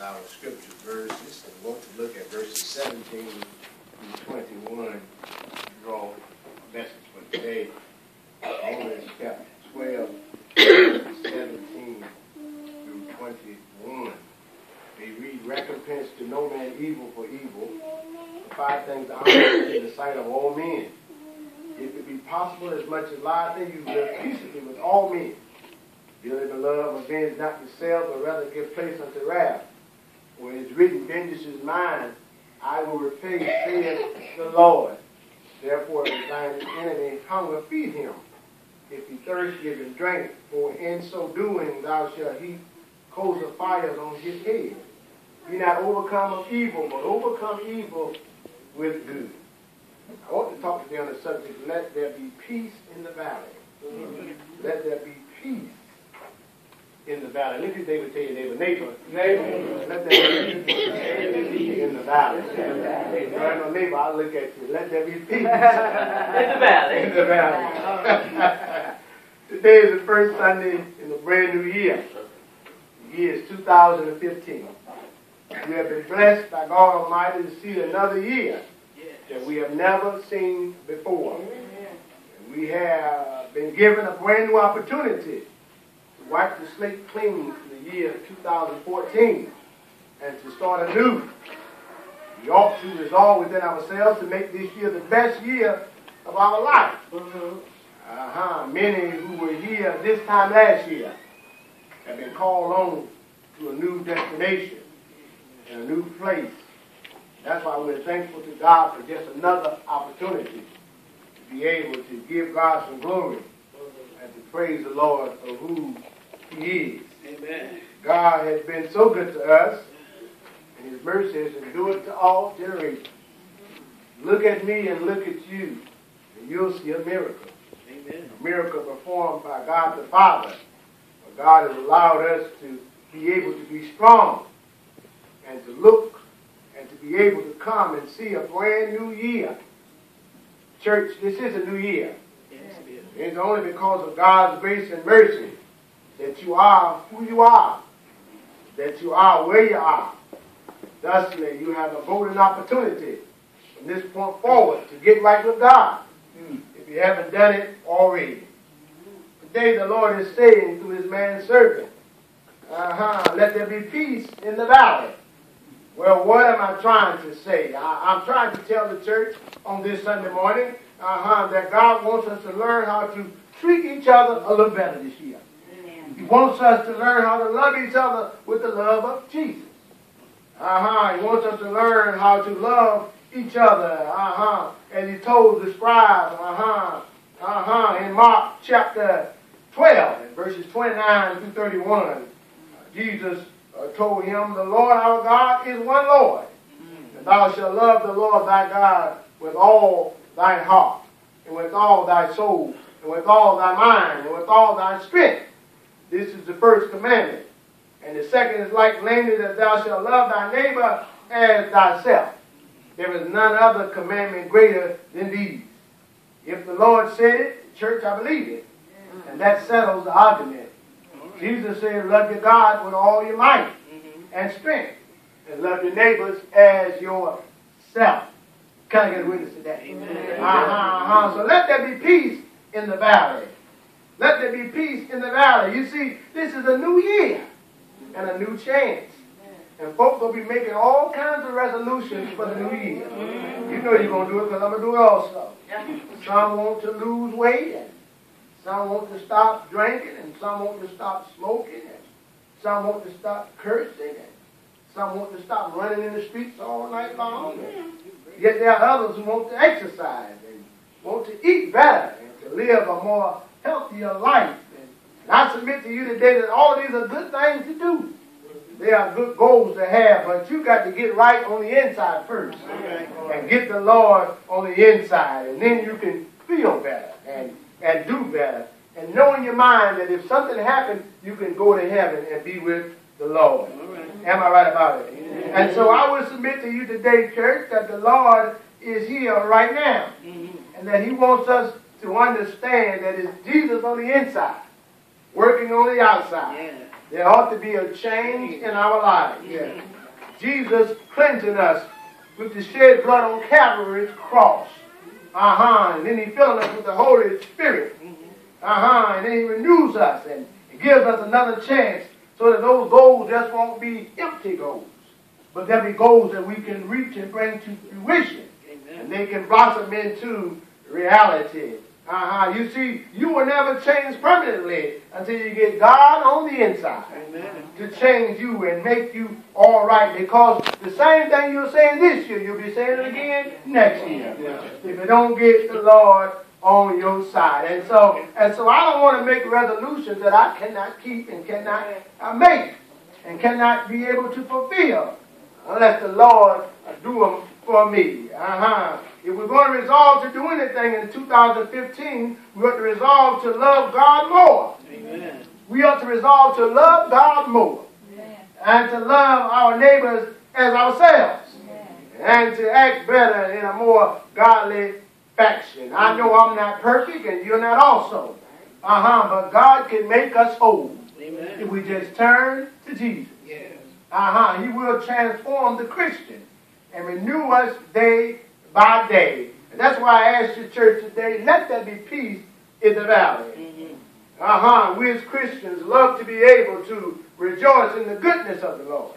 our scripture verses and want to look at verses 17 through 21 draw a message for today. Romans chapter 12, 17 through 21. They read recompense to no man evil for evil. The five things honorable in the sight of all men. If it be possible, as much as lieth in you, live peaceably with all men. Dealing in love, avenge not yourself, but rather give place unto wrath. For it is written, Vengeance is mine, I will repay, saith the Lord. Therefore, if thine enemy hunger, feed him. If he thirst, give him drink. For in so doing, thou shalt heap coals of fires on his head. Be not overcome of evil, but overcome evil with good. I want to talk to you on the subject, let there be peace in the valley. Mm-hmm. Let there be peace in the valley. Look at David tell your neighbor, neighbor, neighbor, let there be peace in the valley. Hey, my neighbor, I look at you. Let there be peace in the valley. In the valley. Today is the first Sunday in the brand new year. The year is 2015. We have been blessed by God Almighty to see another year that we have never seen before. We have been given a brand new opportunity wipe the slate clean for the year 2014 and to start anew. We ought to resolve within ourselves to make this year the best year of our life. Uh-huh. Many who were here this time last year have been called on to a new destination and a new place. That's why we're thankful to God for just another opportunity to be able to give God some glory and to praise the Lord for who He is. Amen. God has been so good to us, and His mercy has endured to all generations. Look at me and look at you, and you'll see a miracle. Amen. A miracle performed by God the Father. God has allowed us to be able to be strong and to look and to be able to come and see a brand new year. Church, this is a new year. It's only because of God's grace and mercy that you are who you are, that you are where you are. Thusly, you have a golden opportunity from this point forward to get right with God if you haven't done it already. Today, the Lord is saying to his man servant, uh-huh, let there be peace in the valley. Well, what am I trying to say? I, am trying to tell the church on this Sunday morning uh-huh, that God wants us to learn how to treat each other a little better this year. He wants us to learn how to love each other with the love of Jesus. Uh-huh. He wants us to learn how to love each other. Uh-huh. As he told the scribe, uh-huh, uh-huh, in Mark chapter 12, verses 29 through 31, Jesus uh, told him, The Lord our God is one Lord. And thou shalt love the Lord thy God with all thy heart, and with all thy soul, and with all thy mind, and with all thy strength. This is the first commandment. And the second is like, namely, that thou shalt love thy neighbor as thyself. There is none other commandment greater than these. If the Lord said it, church, I believe it. And that settles the argument. Jesus said, love your God with all your might and strength. And love your neighbors as yourself. Can I get a witness to that? Uh-huh, uh-huh. So let there be peace in the valley. Let there be peace in the valley. You see, this is a new year and a new chance. And folks will be making all kinds of resolutions for the new year. You know you're going to do it because I'm going to do it also. Some want to lose weight, and some want to stop drinking, and some want to stop smoking, and some want to stop cursing, and some want to stop running in the streets all night long. And yet there are others who want to exercise and want to eat better and to live a more healthier life. And I submit to you today that all these are good things to do. They are good goals to have, but you got to get right on the inside first. And get the Lord on the inside. And then you can feel better and, and do better. And know in your mind that if something happens, you can go to heaven and be with the Lord. Am I right about it? And so I will submit to you today, church, that the Lord is here right now. And that he wants us to understand that it's Jesus on the inside, working on the outside. There ought to be a change in our lives. Jesus cleansing us with the shed blood on Calvary's cross. Uh-huh. And then he filling us with the Holy Spirit. Uh-huh. And then he renews us and gives us another chance so that those goals just won't be empty goals. But they'll be goals that we can reach and bring to fruition. And they can blossom into reality. Uh-huh. You see, you will never change permanently until you get God on the inside Amen. to change you and make you all right. Because the same thing you're saying this year, you'll be saying it again next year. If you don't get the Lord on your side. And so, and so I don't want to make resolutions that I cannot keep and cannot uh, make and cannot be able to fulfill unless the Lord do them for me. Uh-huh. If we're going to resolve to do anything in 2015, we ought to resolve to love God more. Amen. We ought to resolve to love God more and to love our neighbors as ourselves and to act better in a more godly fashion. I know I'm not perfect and you're not also. Uh-huh, but God can make us whole Amen. if we just turn to Jesus. Yes. Uh-huh, he will transform the Christian and renew us day by day. And that's why I asked your church today, let there be peace in the valley. Mhm. Uh-huh. We as Christians love to be able to rejoice in the goodness of the Lord.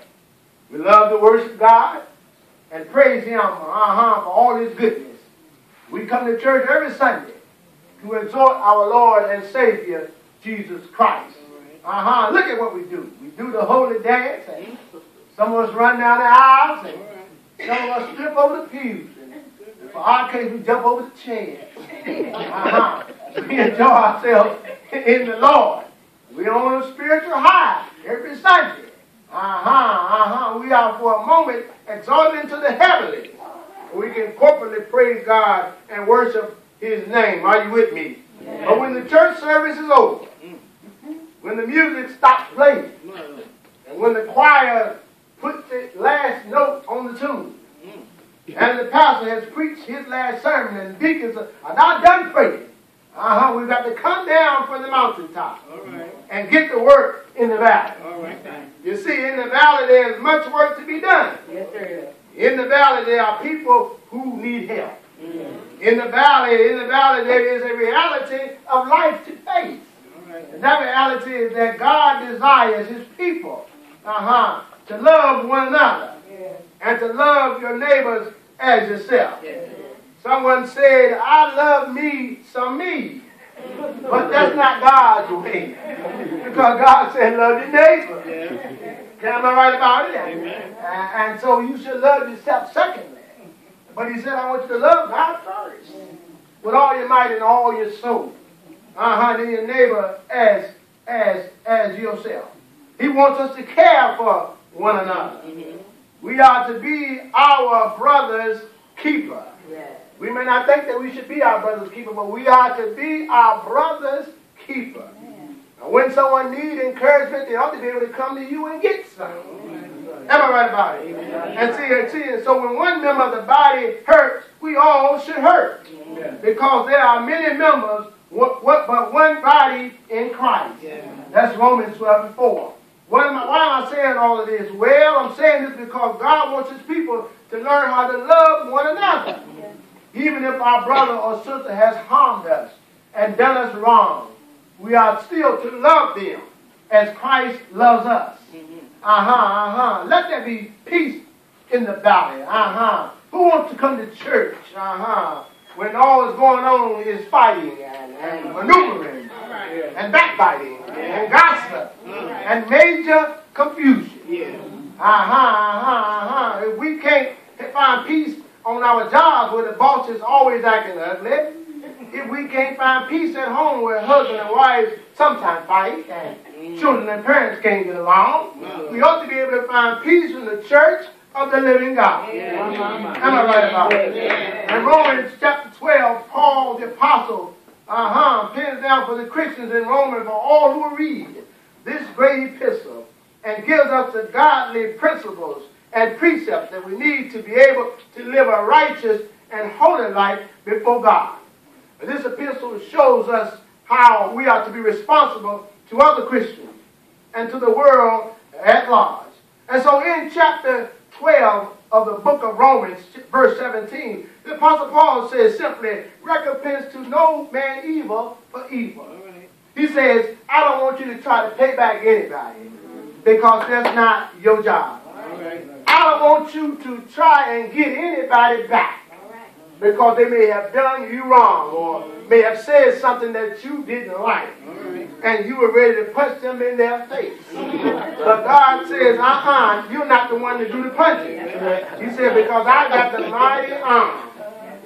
We love to worship God and praise Him, uh-huh, for all His goodness. We come to church every Sunday to exhort our Lord and Savior, Jesus Christ. Uh-huh. Look at what we do. We do the holy dance, and some of us run down the aisles, and some of us strip over the pews. For our case, we jump over the chair. Uh-huh. We enjoy ourselves in the Lord. We're on a spiritual high every Sunday. Uh-huh, uh-huh. We are for a moment exalted into the heavenly. We can corporately praise God and worship His name. Are you with me? But when the church service is over, when the music stops playing, and when the choir puts the last note on the tune, and the pastor has preached his last sermon, and deacons are, not done praying, uh-huh, we've got to come down from the mountaintop All right. and get to work in the valley. All right. You see, in the valley there's much work to be done. Yes, sir. In the valley there are people who need help. In the valley, in the valley there is a reality of life to face. All right. And that reality is that God desires His people, uh-huh, to love one another and to love your neighbors as yourself. Someone said, "I love me some me," but that's not God's way, because God said, "Love your neighbor." Yeah. Am I right about it? Amen. And so you should love yourself secondly. But he said, I want you to love God first. With all your might and all your soul. Uh-huh. And your neighbor as as as yourself. He wants us to care for one another. We are to be our brother's keeper. We may not think that we should be our brother's keeper, but we are to be our brother's keeper. And when someone needs encouragement, they ought to be able to come to you and get some. Am I right about it? And see, and see, and so when one member of the body hurts, we all should hurt. Because there are many members, what, what, but one body in Christ. That's Romans 12 and 4. What am I, why am I saying all of this? Well, I'm saying this because God wants his people to learn how to love one another. Even if our brother or sister has harmed us and done us wrong, we are still to love them as Christ loves us. Uh-huh, uh-huh. Let there be peace in the valley. Uh-huh. Who wants to come to church? Uh-huh. When all is going on is fighting and, and maneuvering and backbiting. And gossip. And major confusion. Uh-huh, uh-huh, uh-huh. If we can't find peace on our jobs where the boss is always acting ugly, if we can't find peace at home where husband and wife sometimes fight and children and parents can't get along, we ought to be able to find peace in the church of the living God. Am I right about it? In Romans chapter 12, Paul the apostle, uh-huh, pins down for the Christians in Romans for all who read this great epistle and gives us the godly principles and precepts that we need to be able to live a righteous and holy life before God. This epistle shows us how we are to be responsible to other Christians and to the world at large. And so in chapter 12 of the book of Romans, verse 17, the Apostle Paul says simply, recompense to no man evil for evil. He says, I don't want you to try to pay back anybody because that's not your job. I don't want you to try and get anybody back because they may have done you wrong or may have said something that you didn't like. And you were ready to punch them in their face. but God says, uh-uh, you're not the one to do the punching. He said, because I got the mighty arm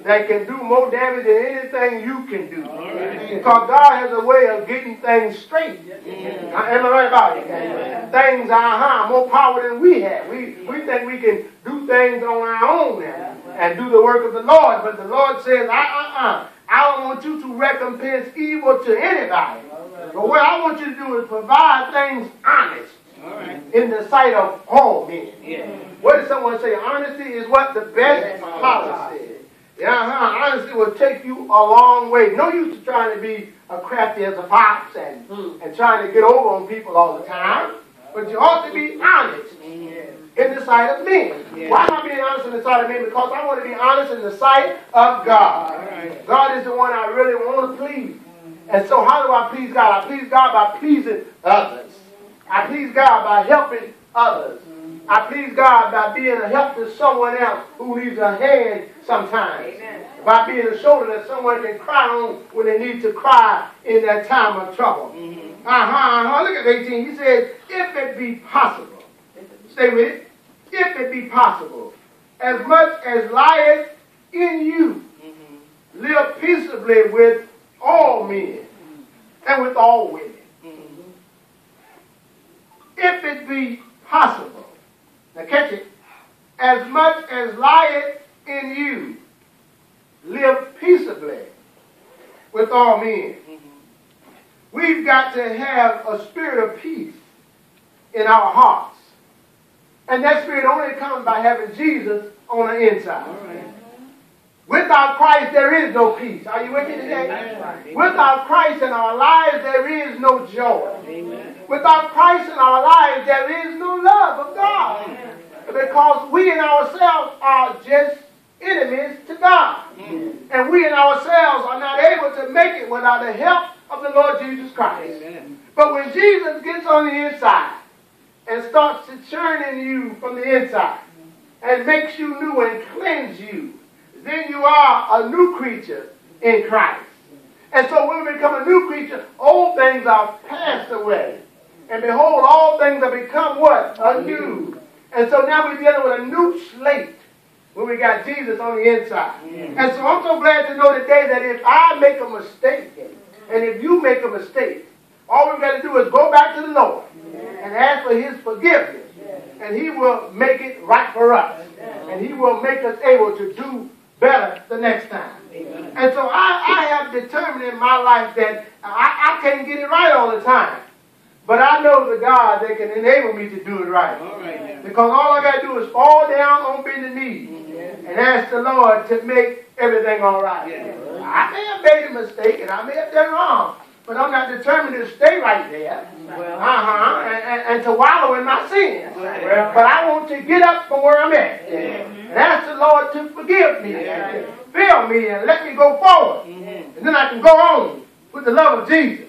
that can do more damage than anything you can do. Because God has a way of getting things straight. Am I right about it? Things, uh-huh, more power than we have. We, we think we can do things on our own and, and do the work of the Lord. But the Lord says, uh-uh, I don't want you to recompense evil to anybody. But what I want you to do is provide things honest in the sight of all men. What did someone say? Honesty is what the best policy. Yeah, uh-huh. honesty will take you a long way. No use to trying to be a crafty as a fox and, mm. and trying to get over on people all the time. But you ought to be honest in the sight of men. Yeah. Why am I being honest in the sight of men? Because I want to be honest in the sight of God. Right. God is the one I really want to please. And so how do I please God? I please God by pleasing others. I please God by helping others. I please God by being a help to someone else who needs a hand sometimes. Amen. By being a shoulder that someone can cry on when they need to cry in that time of trouble. Mm-hmm. Uh-huh, uh-huh. Look at 18. He says, if it be possible. Stay with it. If it be possible. As much as lieth in you, mm-hmm. live peaceably with all men and with all women. Mm-hmm. If it be possible. Now catch it. As much as lieth in you, live peaceably with all men. We've got to have a spirit of peace in our hearts. And that spirit only comes by having Jesus on the inside. Without Christ, there is no peace. Are you with me today? Amen. Without Christ in our lives, there is no joy. Amen. Without Christ in our lives, there is no love of God. Amen. Because we in ourselves are just enemies to God. And we in ourselves are not able to make it without the help of the Lord Jesus Christ. But when Jesus gets on the inside and starts to churn in you from the inside and makes you new and cleanse you, then you are a new creature in Christ. And so when we become a new creature, old things are passed away. And behold, all things have become what? Anew. And so now we're dealing with a new slate when we got Jesus on the inside. And so I'm so glad to know today that if I make a mistake, and if you make a mistake, all we've got to do is go back to the Lord and ask for his forgiveness. And he will make it right for us. And he will make us able to do better the next time. Amen. And so I, I, have determined in my life that I, I, can't get it right all the time. But I know the God that can enable me to do it right. Because all I got to do is fall down on bending knee mm-hmm. and ask the Lord to make everything all right. I may have made a mistake and I may have done wrong. But I'm not determined to stay right there. Well, uh-huh. And, and, and, to wallow in my sins. Well, but I want to get up from where I'm at. And ask the Lord to forgive me and fill me and let me go forward. Mm-hmm. And then I can go on with the love of Jesus.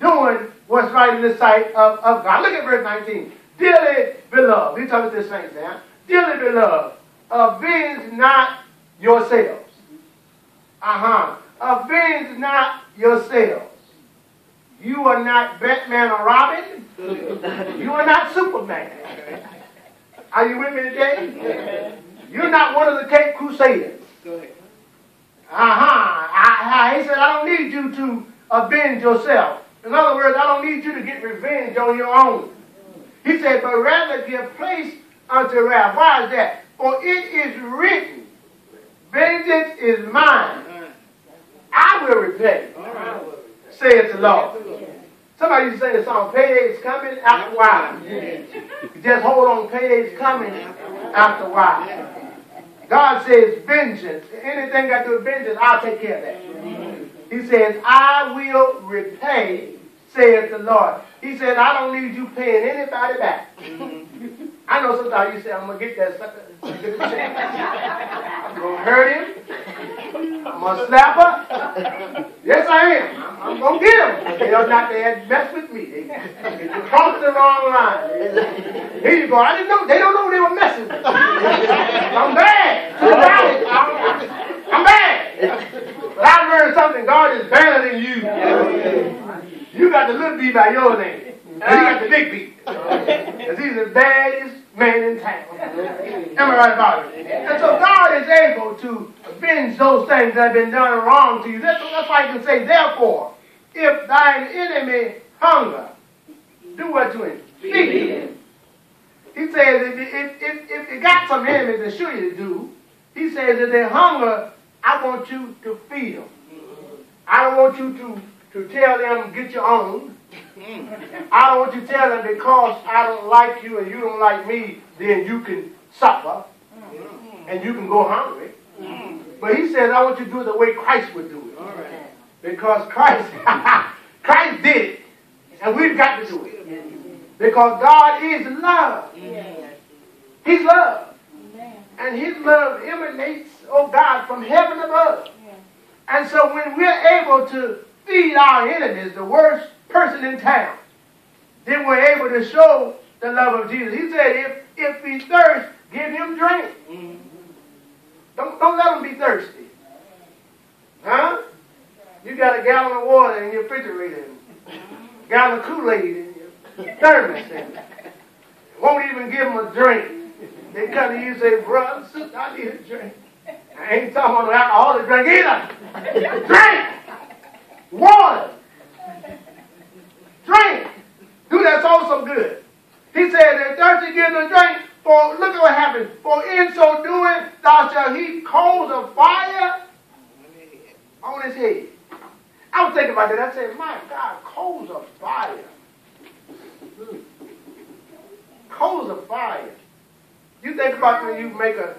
Doing what's right in the sight of, of God. Look at verse 19. Dearly beloved. He's talking to the saints now. Dearly beloved. Avenge not yourselves. Uh-huh. Avenge not yourselves. You are not Batman or Robin. you are not Superman. Are you with me today? You're not one of the Cape Crusaders. Uh-huh. I, I, he said, I don't need you to avenge yourself. In other words, I don't need you to get revenge on your own. He said, but rather give place unto wrath. Why is that? For it is written, vengeance is mine. I will repay, saith the Lord. Somebody used to say the song, payday's coming after a while. Just hold on, payday's coming after a while. God says vengeance. Anything got to do with vengeance, I'll take care of that. He says, I will repay, saith the Lord. He says, I don't need you paying anybody back. Mm-hmm. I know sometimes you say, I'm going to get that sucker. I'm going to hurt him. I'm going to slap her. Yes, I am. I'm, I'm going to get him. They'll not they mess with me. They, they crossed the wrong line. Here you go. I didn't know. They don't know they were messing with me. I'm bad. I'm bad. But I learned something. God is better than you. You got the little B by your name. And he got the big B. Because he's the baddest man in town. Am I right about it? And so God is able to avenge those things that have been done wrong to you. That's, that's why I can say, therefore, if thine enemy hunger, do what to him? Feed him. He says, if, if, if, if you got some enemies that show you do, he says, if they hunger, I want you to feed them. I don't want you to, to tell them, get your own. Mm. I don't want you to tell them because I don't like you and you don't like me, then you can suffer mm. and you can go hungry. Mm. But he says, I want you to do it the way Christ would do it. Because Christ, Christ did it. And we've got to do it. Because God is love. He's love. And his love emanates, oh God, from heaven above. And so when we're able to feed our enemies, the worst person in town, then we're able to show the love of Jesus. He said, if, if he thirst, give him drink. Mm-hmm. Don't, don't let him be thirsty. Huh? You got a gallon of water in your refrigerator, a gallon of Kool-Aid in your thermos, and won't even give him a drink. They come to you and say, brother, sister, I need a drink. I ain't talking about alcohol to drink either. drink! Water! Drink! Do that soul some good. He said, if thirsty give them drink, for look at what happened. For in so doing, thou shalt heap coals of fire on his head. I was thinking about that. I said, my God, coals of fire. Coals of fire. You think about when you make a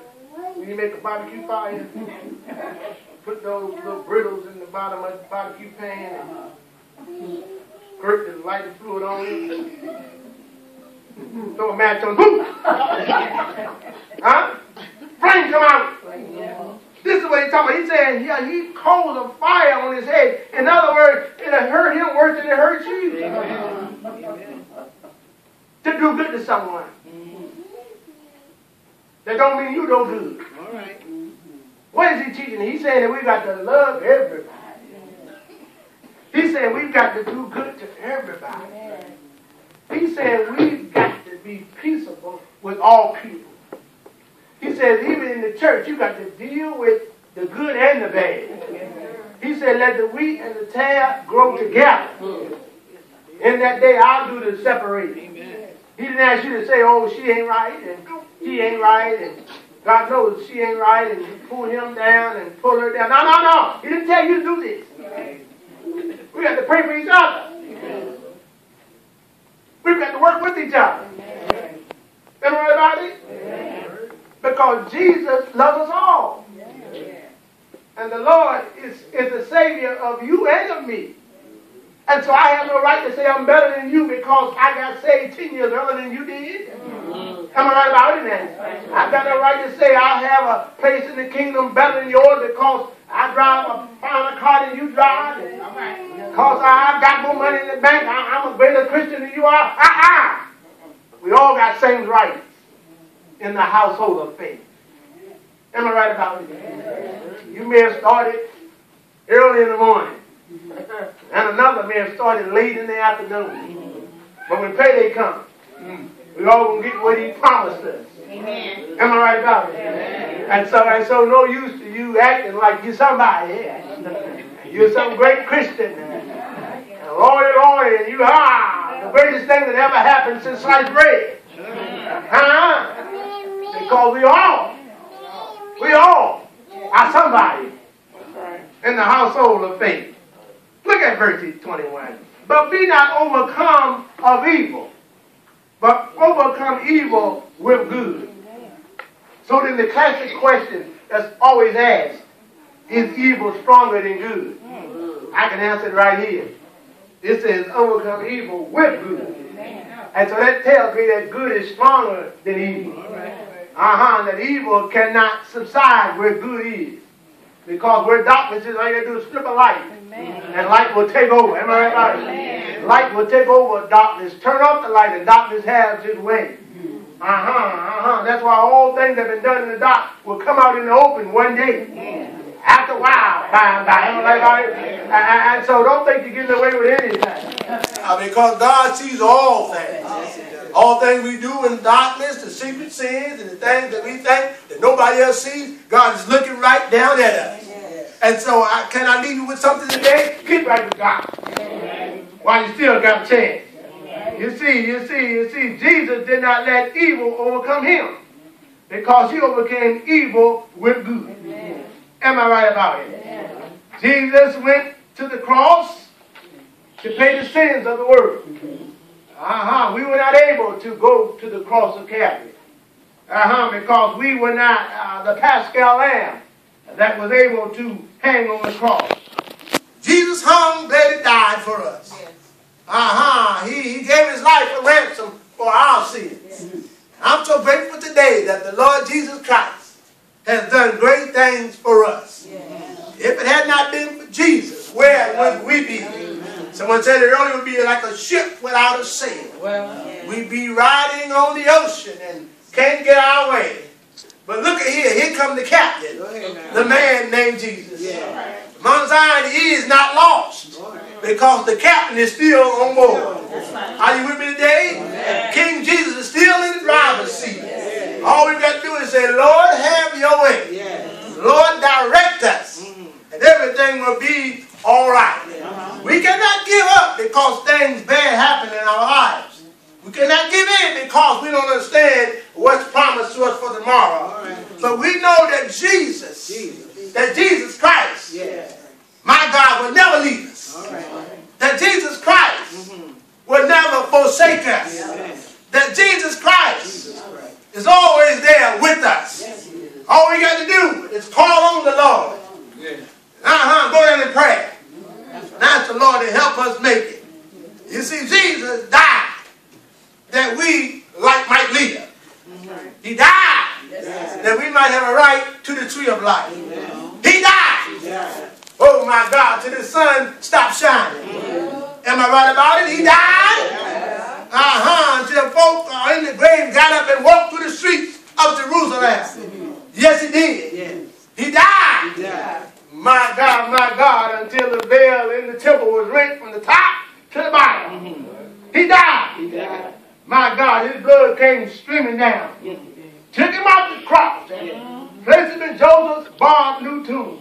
when you make a barbecue fire, put those little brittles in the bottom of the barbecue pan and squirt the lighter fluid on it. Throw a match on. boom. huh? Flames come out. This is what he's talking about. He's saying yeah, he coals of fire on his head. In other words, it'll hurt him worse than it hurts you. To do good to someone. That don't mean you don't good. All right. What is he teaching? He's saying that we got to love everybody. He's said we've got to do good to everybody. He said we've got to be peaceable with all people. He says even in the church you've got to deal with the good and the bad. He said let the wheat and the tare grow together. In that day I'll do the separating. He didn't ask you to say, oh, she ain't right and she ain't right and God knows she ain't right and pull him down and pull her down. No, no, no. He didn't tell you to do this. We have to pray for each other. We've got to work with each other. Am I right about it? Because Jesus loves us all. And the Lord is, is the Savior of you and of me. And so I have no right to say I'm better than you because I got saved 10 years earlier than you did. Am I right about it then? I've got no right to say I have a place in the kingdom better than yours because I drive a finer car than you drive. Because I've got more money in the bank. I, am a greater Christian than you are. Ah, We all got same rights in the household of faith. Am I right about it? You may have started early in the morning. And another may have started late in the afternoon. But when payday comes, we all gonna get what he promised us. Amen. Am I right about it? And so and so no use to you acting like you're somebody. You're some great Christian. And Lordy, Lordy, and you are the greatest thing that ever happened since sliced bread. Huh? Because we all, we all are somebody in the household of faith. Look at verse 21. But be not overcome of evil, but overcome evil with good. So then the classic question that's always asked, is evil stronger than good? I can answer it right here. It says overcome evil with good. And so that tells me that good is stronger than evil. Uh-huh, that evil cannot subside where good is. Because where darkness is, all you gotta do is strip a light. And light will take over. Am I right? Light will take over darkness. Turn off the light and darkness has its way. Uh-huh, uh-huh. That's why all things that have been done in the dark will come out in the open one day. After a while, by and by. Am I right about it? And, and- and so don't think you're getting away with anything. Uh, because God sees all things. All things we do in darkness, the secret sins, and the things that we think that nobody else sees, God is looking right down at us. And so, I, can I leave you with something today? Keep right with God while you still got a chance. You see, you see, you see, Jesus did not let evil overcome him because he overcame evil with good. Am I right about it? Jesus went to the cross to pay the sins of the world. Uh-huh. We were not able to go to the cross of Calvary. Uh-huh. Because we were not uh, the Paschal Lamb that was able to hang on the cross. Jesus hung, bled, and died for us. Uh-huh. He, he gave his life a ransom for our sins. I'm so grateful today that the Lord Jesus Christ has done great things for us. If it had not been for Jesus, where would we be? Someone said it earlier would be like a ship without a sail. Well, We'd be riding on the ocean and can't get our way. But look at here, here come the captain, the man named Jesus. Mount Zion is not lost because the captain is still on board. Are you with me today? King Jesus is still in the driver's seat. All we've got to do is say, Lord, have your way. Lord, direct us. And everything will be all right. We cannot give up because things bad happen in our lives. We cannot give in because we don't understand what's promised to us for tomorrow. We Jesus, that Jesus Christ, my God, will never leave us. That Jesus Christ will never forsake us. That Jesus Christ is always there with us. All we got to do is call on the Lord. Uh-huh, go down and pray. And ask the Lord to help us make it. You see, Jesus died that we like might live. He died that we might have a right to the tree of life. He died. Oh my God, till the sun stopped shining. Am I right about it? He died. Uh-huh. Until folk are in the grave got up and walked through the streets of Jerusalem. Yes, he did. He died. My God, my God, until the veil in the temple was rent from the top to the bottom. He died. My God, his blood came streaming down. Took him off the cross. Placed him in Joseph's barn new tomb.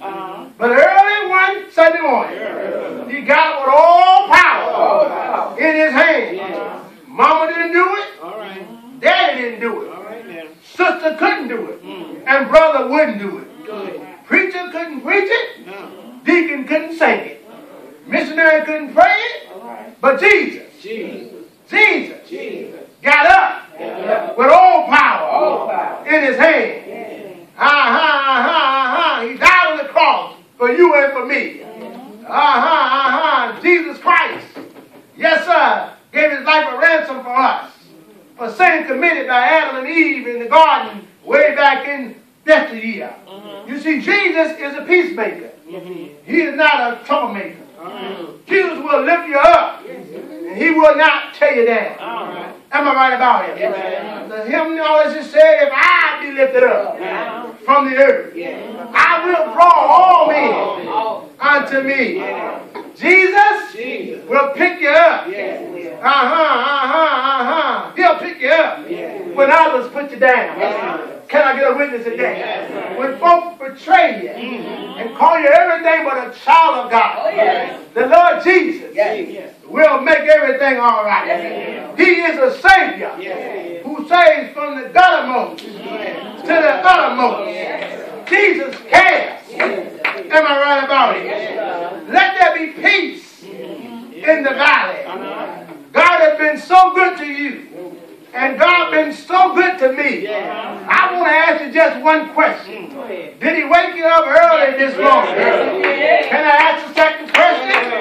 But early one Sunday morning, he got with all power in his hand. Mama didn't do it. Daddy didn't do it. Sister couldn't do it. And brother wouldn't do it. Preacher couldn't preach it. Deacon couldn't sing it. Missionary couldn't pray it. But Jesus. Jesus, Jesus, Jesus, got up with all power in his hand. Uh-huh, uh-huh, uh-huh. He died on the cross for you and for me. Uh-huh, uh-huh. Jesus Christ, yes, sir, gave his life a ransom for us for sin committed by Adam and Eve in the garden way back in yesteryear. You see, Jesus is a peacemaker. He is not a troublemaker. Jesus will lift you up, and he will not tear you down. Am I right about it? The hymn always said, if I be lifted up from the earth, I will draw all men unto me. Jesus will pick you up. Uh-huh, uh-huh, uh-huh. He'll pick you up when others put you down. Can I get a witness today? When folks betray you and call you everything but a child of God, the Lord Jesus will make everything all right. He is a Savior who saves from the guttermost to the uttermost. Jesus cares. Am I right about it? Let there be peace in the valley. God has been so good to you. And God been so good to me. I want to ask you just one question. Mm, Did he wake you up early this morning? Can I ask a second question?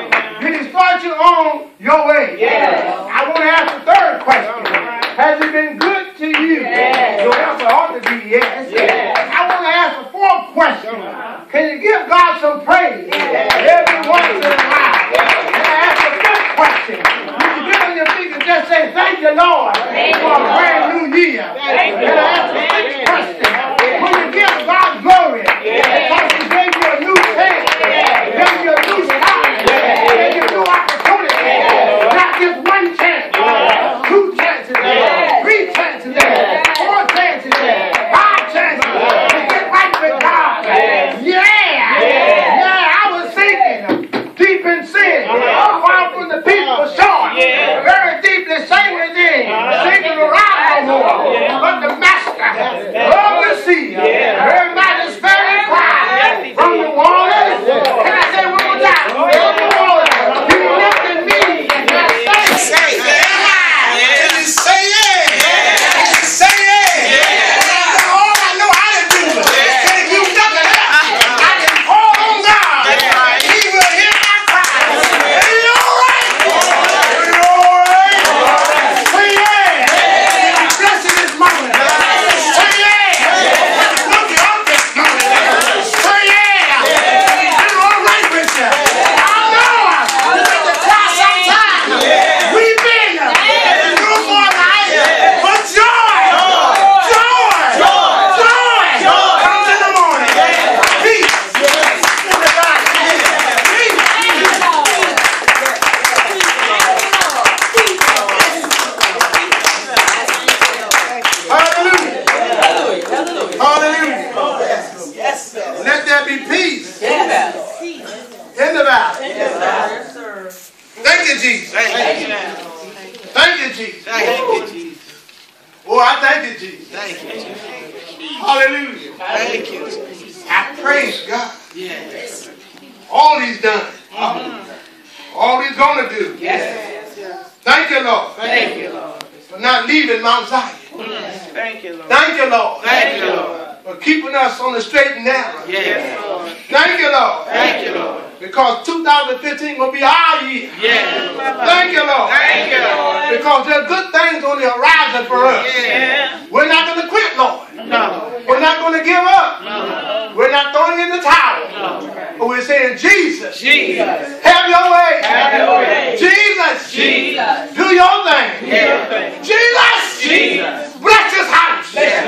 Us on the straight and narrow. Yes, Lord. Thank you, Lord, Thank you, Lord. because 2015 will be our year. Yes. Thank you, Lord, Thank you, Lord. because there are good things on the horizon for us. Yeah. We're not going to quit, Lord. No. We're not going to give up. We're not throwing in the towel. But we're saying, Jesus, Jesus. have your way. Have your way. Jesus, Jesus. do your thing. Everything. Jesus, Jesus. bless this house. Yes.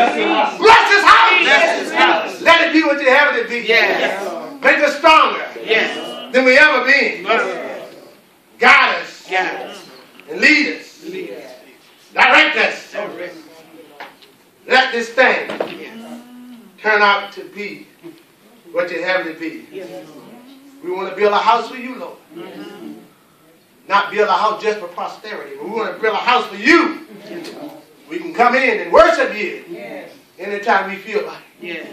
Bless this house. Bless this house. Let it be what you have it to be. Yes. Make us stronger Yes. than we ever been. Guide us Yes. and lead us. Direct us. Direct. Let this thing turn out to be what you have to be. We want to build a house for you, Lord. Not build a house just for prosperity, but we want to build a house for you. We can come in and worship you anytime we feel like. it.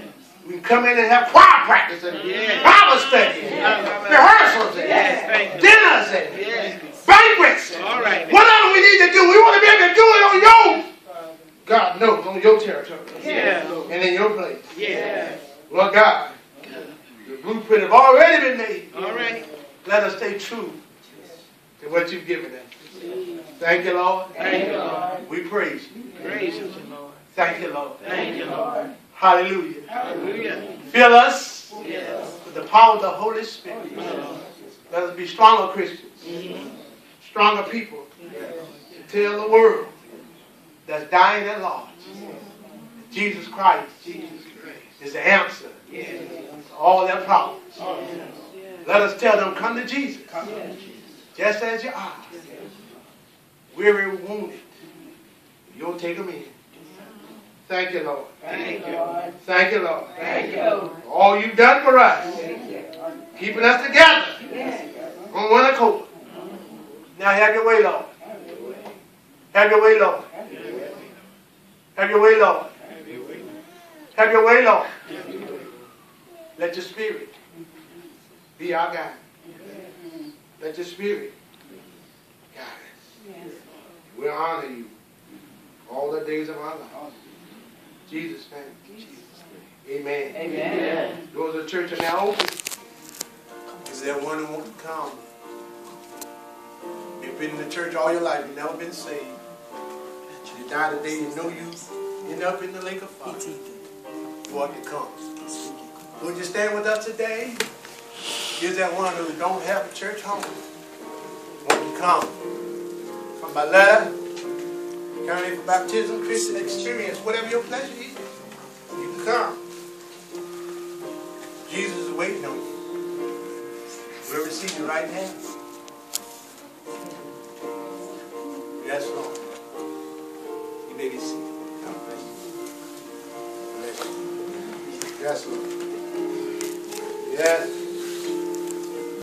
We come in and have choir practice and Yeah. Bible study, rehearsals and you. dinners and Yes. banquets. All right. Whatever we need to do, we want to be able to do it on your, God knows, on your territory Yeah. and in your place. Yeah. Lord God, the blueprint have already been made. All right. Let us stay true to what you've given us. Thank you, Lord. Thank you, Lord. We praise you. Praise you, Lord. Thank you, Lord. Thank you, Lord. Hallelujah. Hallelujah. Fill us Yes. with the power of the Holy Spirit. Let us be stronger Christians, stronger people to tell the world that's dying at large. Jesus Christ Jesus Christ. is the answer Yes. to all their problems. Let us tell them, come to Jesus, just as you are. Weary, wounded, you'll take them in. Thank you, Lord. Thank you. Lord. Thank you, Lord. Thank you. All you've done for us, keeping us together on one accord. Now have your way, Lord. Have your way, Lord. Have your way, Lord. Have your way, Lord. Let your spirit be our guide. Let your spirit guide us. We'll honor you all the days of our life. Jesus' name. jesus Amen. Amen. Doors of the church are now open. Is there one who wants to come been in the church all your life, you've never been saved. You die today, you know you end up in the lake of fire. You ought to come. Would you stand with us today? Is that one who don't have a church home. Won't you come? Come by letter, for baptism, Christian experience, whatever your pleasure is. You can come. Jesus is waiting on you. We'll receive you right now. Yes, Lord. You may be seated. Bless you. Yes, Lord. Yes.